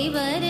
ದೇವರೇ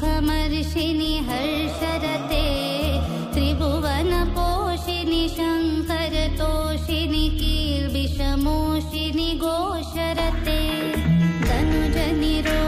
खमर्षिणि हर्षरते त्रिभुवनपोषिणि शङ्करतोषिणि कीर्बिषमोषिनि गोशरते कनुजनिरो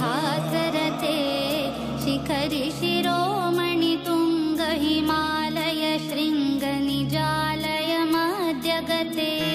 घसरथे शिखरि शिरोमणि तुङ्गहिमालय श्रृङ्गनिजालय निजालय जगते